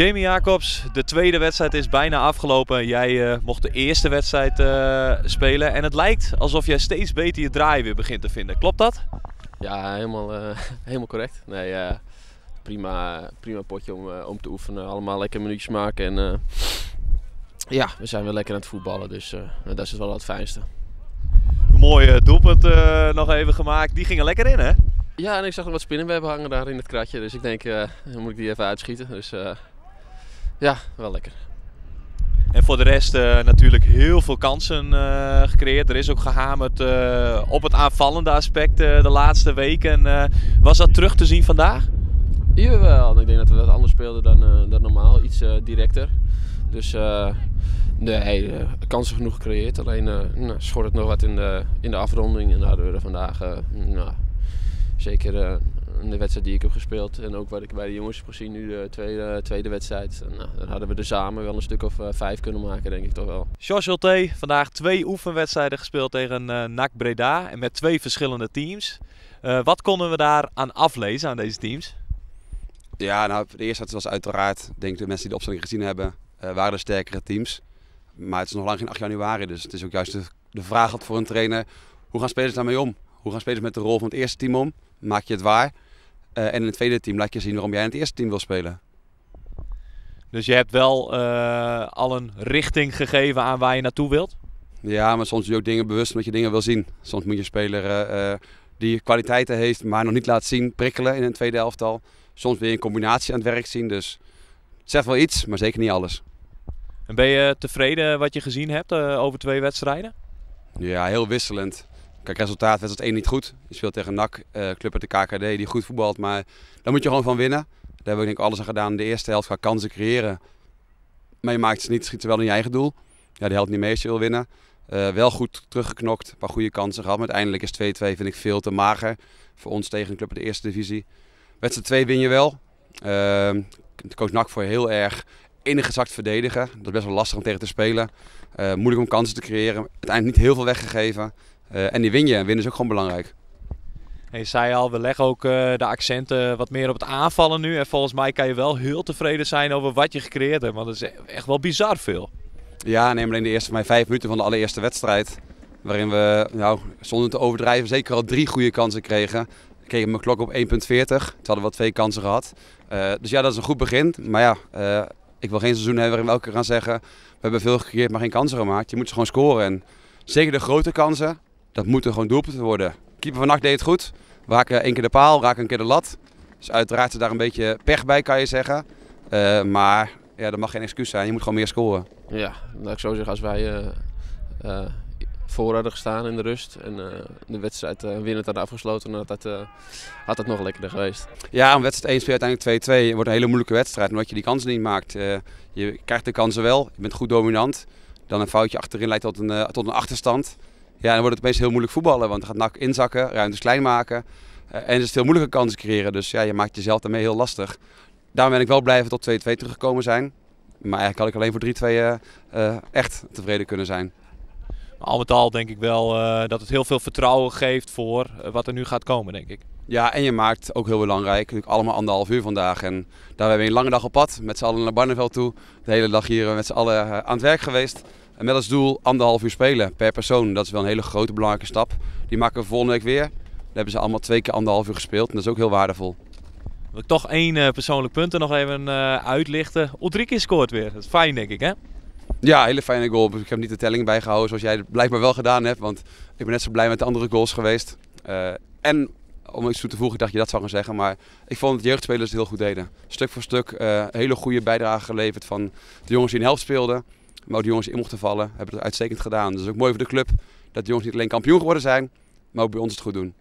Jamie Jacobs, de tweede wedstrijd is bijna afgelopen. Jij eh, mocht de eerste wedstrijd eh, spelen en het lijkt alsof jij steeds beter je draai weer begint te vinden. Klopt dat? Ja, helemaal, eh, helemaal correct. Nee, prima, prima potje om, om te oefenen. Allemaal lekker minuutjes maken. En ja, we zijn weer lekker aan het voetballen. Dus eh, dat is wel het fijnste. Mooie doelpunt nog even gemaakt. Die gingen lekker in, hè? Ja, en ik zag er wat spinnenwebben hangen daar in het kratje. Dus ik denk, dan moet ik die even uitschieten. Dus ja, wel lekker. En voor de rest eh, natuurlijk heel veel kansen eh, gecreëerd. Er is ook gehamerd eh, op het aanvallende aspect eh, de laatste weken. Eh, was dat terug te zien vandaag? Jawel, ik denk dat we wat anders speelden dan, eh, dan normaal. Iets eh, directer. Dus eh, nee, kansen genoeg gecreëerd. Alleen eh nou, schort het nog wat in de, in de afronding. En daar hadden we er vandaag, nou, zeker eh, in de wedstrijd die ik heb gespeeld. En ook wat ik bij de jongens heb gezien nu de tweede, tweede wedstrijd. En, nou, dan hadden we er samen wel een stuk of eh, vijf kunnen maken, denk ik toch wel. Jos vandaag twee oefenwedstrijden gespeeld tegen eh NAC Breda. En met twee verschillende teams. Eh, wat konden we daar aan aflezen aan deze teams? Ja, nou, de eerste wedstrijd was uiteraard, denk ik, de mensen die de opstelling gezien hebben, eh, waren de sterkere teams. Maar het is nog lang geen 8 januari, dus het is ook juist de, de vraag voor een trainer, hoe gaan spelers daarmee om? Hoe gaan spelers met de rol van het eerste team om? Maak je het waar? Eh, en in het tweede team laat je zien waarom jij in het eerste team wil spelen. Dus je hebt wel eh, al een richting gegeven aan waar je naartoe wilt? Ja, maar soms doe je ook dingen bewust omdat je dingen wil zien. Soms moet je een speler eh, die kwaliteiten heeft, maar nog niet laat zien, prikkelen in een tweede elftal. Soms wil je een combinatie aan het werk zien, dus het zegt wel iets, maar zeker niet alles. En ben je tevreden wat je gezien hebt over twee wedstrijden? Ja, heel wisselend. Kijk, resultaat wedstrijd 1 niet goed. Je speelt tegen NAC, eh club uit de KKD, die goed voetbalt. Maar daar moet je gewoon van winnen. Daar hebben we denk ik alles aan gedaan de eerste helft. Qua kansen creëren. Maar je maakt ze niet, schiet wel in je eigen doel. Ja, de helft niet mee als je wil winnen. Eh, wel goed teruggeknokt, een paar goede kansen gehad. Maar uiteindelijk is 2-2 vind ik veel te mager. Voor ons tegen een club uit de eerste divisie. Wedstrijd 2 win je wel. Uh, coach NAC voor heel erg ingezakt verdedigen. Dat is best wel lastig om tegen te spelen. Eh, moeilijk om kansen te creëren. Uiteindelijk niet heel veel weggegeven. Eh, en die win je. En winnen is ook gewoon belangrijk. En je zei al, we leggen ook eh, de accenten wat meer op het aanvallen nu. En volgens mij kan je wel heel tevreden zijn over wat je gecreëerd hebt. Want het is echt wel bizar veel. Ja, neem alleen de eerste mij vijf minuten van de allereerste wedstrijd. Waarin we, nou, zonder te overdrijven, zeker al drie goede kansen kregen. Ik kreeg mijn klok op 1,40. Toen hadden we twee kansen gehad. Eh, dus ja, dat is een goed begin. Maar ja, ik wil geen seizoen hebben waarin we elke keer gaan zeggen... We hebben veel gecreëerd, maar geen kansen gemaakt. Je moet ze gewoon scoren. En zeker de grote kansen, dat moeten gewoon doelpunten worden. Keeper van Nacht deed het goed. Raken één keer de paal, raken een keer de lat. Dus uiteraard is daar een beetje pech bij, kan je zeggen. Eh, maar ja, dat mag geen excuus zijn. Je moet gewoon meer scoren. Ja, ik zo zeggen, als wij eh, eh, voor hadden gestaan in de rust en de wedstrijd uh, winnend hadden afgesloten, dan had dat, had dat nog lekkerder geweest. Ja, een wedstrijd 1 speelt uiteindelijk 2-2. Het wordt een hele moeilijke wedstrijd omdat je die kansen niet maakt. Je krijgt de kansen wel, je bent goed dominant. Dan een foutje achterin leidt tot een, tot een achterstand. Ja, dan wordt het opeens heel moeilijk voetballen, want dan gaat NAC inzakken, ruimtes klein maken. Eh, en het is veel moeilijker kansen creëren, dus ja, je maakt jezelf daarmee heel lastig. Daarom ben ik wel blij dat we tot 2-2 teruggekomen zijn. Maar eigenlijk had ik alleen voor 3-2 eh, eh, echt tevreden kunnen zijn. Al met al denk ik wel dat het heel veel vertrouwen geeft voor wat er nu gaat komen, denk ik. Ja, en je maakt ook heel belangrijk, natuurlijk allemaal anderhalf uur vandaag. En daar hebben we een lange dag op pad, met z'n allen naar Barneveld toe. De hele dag hier met z'n allen aan het werk geweest. En met als doel anderhalf uur spelen per persoon. Dat is wel een hele grote belangrijke stap. Die maken we volgende week weer. Dan hebben ze allemaal twee keer anderhalf uur gespeeld en dat is ook heel waardevol. Wil ik toch één eh, persoonlijk punt er nog even eh, uitlichten. Ulrike scoort weer. Dat is fijn, denk ik, hè? Ja, hele fijne goal. Ik heb niet de telling bijgehouden zoals jij het blijkbaar wel gedaan hebt. Want ik ben net zo blij met de andere goals geweest. Eh, en om iets toe te voegen, ik dacht je dat zou gaan zeggen. Maar ik vond dat de jeugdspelers het heel goed deden. Stuk voor stuk uh, hele goede bijdrage geleverd van de jongens die in helft speelden. Maar ook de jongens in mochten vallen, hebben het uitstekend gedaan. Dus ook mooi voor de club dat de jongens niet alleen kampioen geworden zijn, maar ook bij ons het goed doen.